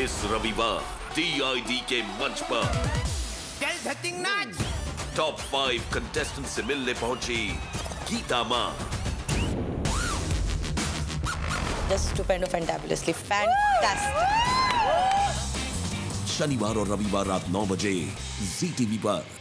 इस रविवार टीआईडी के मंच पर। टॉप फाइव कंटेस्टेंट से मिलने पहुँची गीता माँ। शनिवार और रविवार रात 9 बजे जी टीवी पर।